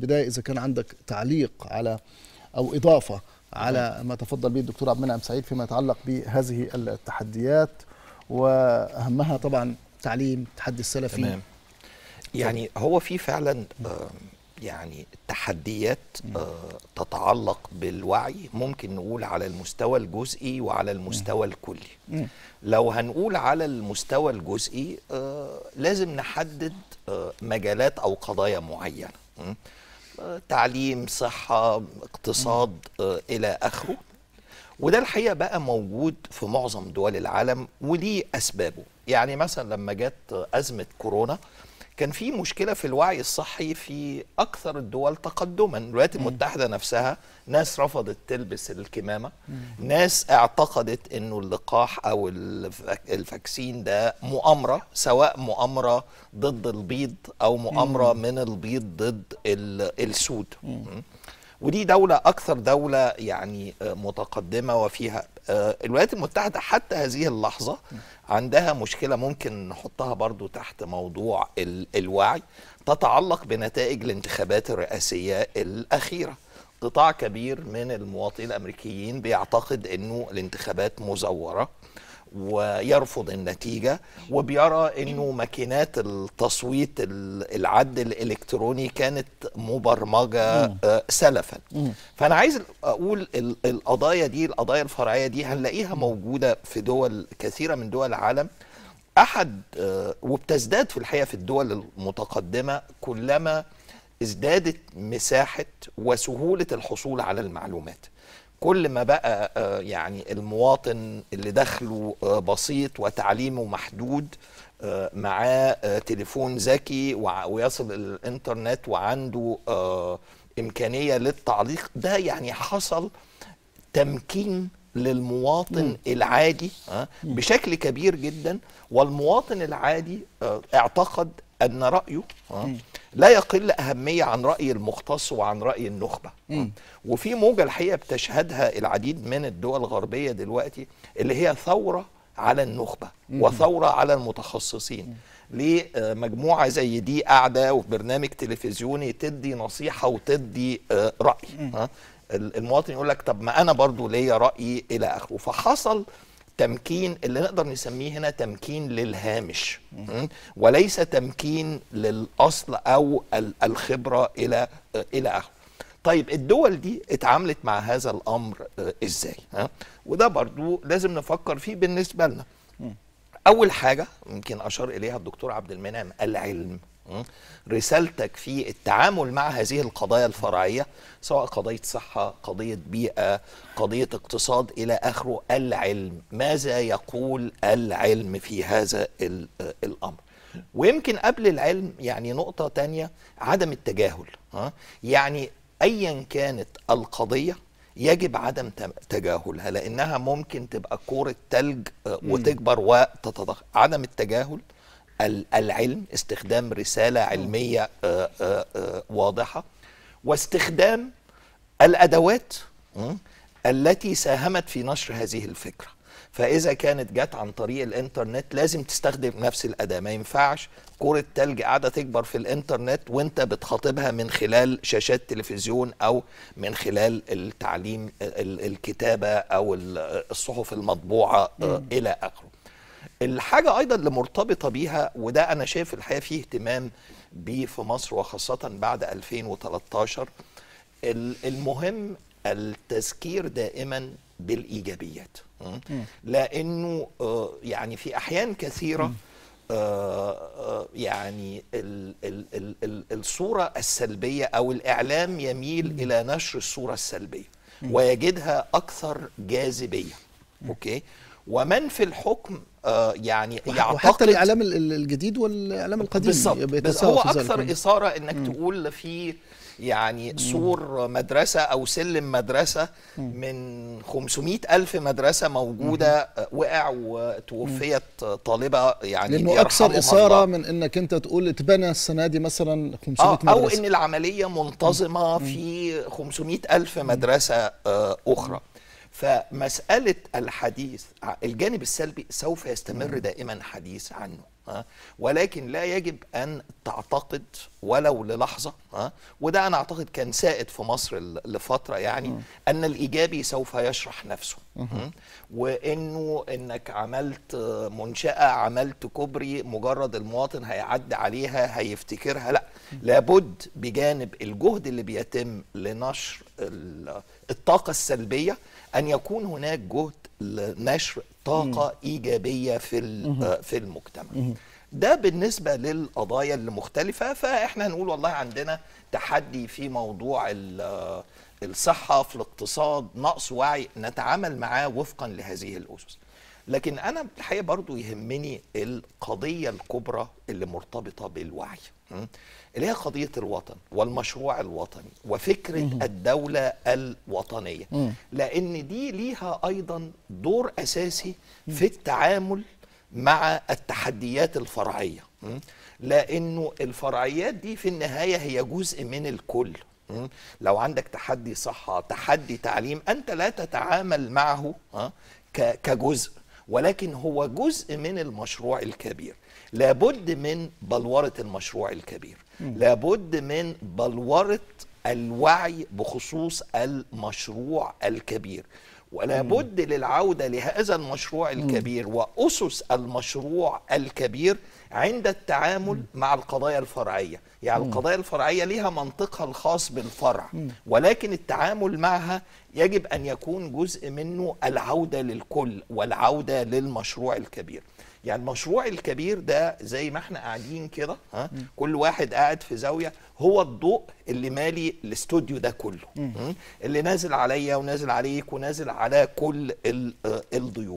بداية إذا كان عندك تعليق على أو إضافة على ما تفضل به الدكتور عبد المنعم سعيد فيما يتعلق بهذه التحديات وأهمها طبعا تعليم التحدي السلفي. تمام. يعني هو في فعلا آه، يعني تحديات آه، تتعلق بالوعي. ممكن نقول على المستوى الجزئي وعلى المستوى الكلي. لو هنقول على المستوى الجزئي آه، لازم نحدد مجالات أو قضايا معينة. م? آه، تعليم صحة اقتصاد آه، إلى آخره. وده الحقيقة بقى موجود في معظم دول العالم وليه أسبابه. يعني مثلا لما جت أزمة كورونا كان في مشكلة في الوعي الصحي في أكثر الدول تقدما. الولايات المتحدة نفسها ناس رفضت تلبس الكمامة. ناس اعتقدت إنه اللقاح أو ال vac- ال vaccine ده مؤامرة سواء مؤامرة ضد البيض أو مؤامرة من البيض ضد ال- السود? ودي دولة أكثر دولة يعني آه، متقدمة وفيها آه، الولايات المتحدة حتى هذه اللحظة عندها مشكلة ممكن نحطها برضو تحت موضوع ال- الوعي تتعلق بنتائج الانتخابات الرئاسية الأخيرة. قطاع كبير من المواطنين الأمريكيين بيعتقد أنه الانتخابات مزورة. ويرفض النتيجة وبيرى أنه ماكينات التصويت ال- العد الإلكتروني كانت مبرمجة آه، سلفا. فأنا عايز أقول ال- القضايا دي القضايا الفرعية دي هنلاقيها موجودة في دول كثيرة من دول العالم. أحد آه، وبتزداد في الحقيقة في الدول المتقدمة كلما ازدادت مساحة وسهولة الحصول على المعلومات. كل ما بقى آه، يعني المواطن اللي دخله آه، بسيط وتعليمه محدود آه، معاه تليفون ذكي ويصل الإنترنت وعنده إمكانية للتعليق ده يعني حصل تمكين للمواطن العادي آه، بشكل كبير جدا والمواطن العادي اعتقد أن رأيه لا يقل أهمية عن رأي المختص وعن رأي النخبة. آه. وفي موجة الحقيقة بتشهدها العديد من الدول الغربية دلوقتي اللي هي ثورة على النخبة وثورة على المتخصصين. ليه؟ آه، زي دي قاعدة وفي برنامج تلفزيوني تدي نصيحة وتدي آه، رأي. ال- المواطن يقول لك طب ما أنا برضو ليا رايي إلى آخره. فحصل تمكين اللي نقدر نسميه هنا تمكين للهامش? وليس تمكين للأصل أو ال- الخبرة إلى إلى اخره طيب الدول دي اتعاملت مع هذا الأمر آه، إزاي؟ ها؟ وده برضو لازم نفكر فيه بالنسبة لنا. أول حاجة يمكن أشار إليها الدكتور عبد المنعم العلم? رسالتك في التعامل مع هذه القضايا الفرعية سواء قضية صحة قضية بيئة قضية اقتصاد إلى آخره العلم. ماذا يقول العلم في هذا ال- الأمر؟ ويمكن قبل العلم يعني نقطة تانية عدم التجاهل. يعني ايا كانت القضية يجب عدم تجاهلها لأنها ممكن تبقى كورة تلج آه، وتكبر وتتضخم عدم التجاهل ال- العلم استخدام رسالة علمية آه، آه، آه، واضحة واستخدام الأدوات م، التي ساهمت في نشر هذه الفكرة. فإذا كانت جت عن طريق الإنترنت لازم تستخدم نفس الأداة. ما ينفعش كرة تلج قاعدة تكبر في الإنترنت وأنت بتخاطبها من خلال شاشات تلفزيون أو من خلال التعليم ال- الكتابة ال- الصحف المطبوعة إلى آخره. الحاجة أيضا اللي مرتبطة بيها وده أنا شايف الحقيقة فيه اهتمام بيه في مصر وخاصة بعد 2013 ال- المهم التذكير دائما بالإيجابيات? لأنه آه، يعني في أحيان كثيرة آه، آه، يعني ال ال ال ال الصورة السلبية أو الإعلام يميل إلى نشر الصورة السلبية ويجدها أكثر جاذبية. أوكي؟ ومن في الحكم آه، يعني وحتى يعتقد الإعلام ال- ال- الجديد والإعلام القديم بالظبط. بس بيتساووا هو. أكثر إثارة إنك تقول في يعني سور مدرسة أو سلم مدرسة من 500 ألف مدرسة موجودة آه، وقع وتوفيت طالبة يعني يرحمها اثاره الله. من إنك أنت تقول اتبنى السنة دي مثلا 500 آه أو إن العملية منتظمة في 500 ألف مدرسة آه، أخرى. فمسألة الحديث الجانب السلبي سوف يستمر دائما حديث عنه ولكن لا يجب أن تعتقد ولو للحظة وده أنا أعتقد كان سائد في مصر لفترة يعني أن الإيجابي سوف يشرح نفسه? وإنه إنك عملت منشأة عملت كوبري مجرد المواطن هيعدي عليها هيفتكرها لا. لابد بجانب الجهد اللي بيتم لنشر الطاقة السلبية أن يكون هناك جهد لنشر طاقة إيجابية في ال- في المجتمع. ده بالنسبة للقضايا اللي مختلفة فإحنا هنقول والله عندنا تحدي في موضوع ال- الصحة في الاقتصاد نقص وعي نتعامل معاه وفقا لهذه الأسس. لكن أنا الحقيقة برضو يهمني القضية الكبرى اللي مرتبطة بالوعي? اللي هي قضية الوطن والمشروع الوطني وفكرة الدولة الوطنية لأن دي ليها أيضا دور أساسي في التعامل مع التحديات الفرعية? لأنه الفرعيات دي في النهاية هي جزء من الكل? لو عندك تحدي صحة تحدي تعليم أنت لا تتعامل معه كجزء ولكن هو جزء من المشروع الكبير. لابد من بلورة المشروع الكبير. لابد من بلورة الوعي بخصوص المشروع الكبير. ولا بد للعودة لهذا المشروع الكبير وأسس المشروع الكبير عند التعامل مع القضايا الفرعية. يعني القضايا الفرعية لها منطقها الخاص بالفرع ولكن التعامل معها يجب أن يكون جزء منه العودة للكل والعودة للمشروع الكبير. يعني المشروع الكبير ده زي ما إحنا قاعدين كده ها كل واحد قاعد في زاوية هو الضوء اللي مالي الاستوديو ده كله? اللي نازل عليا ونازل عليك ونازل على كل آه، الضيوف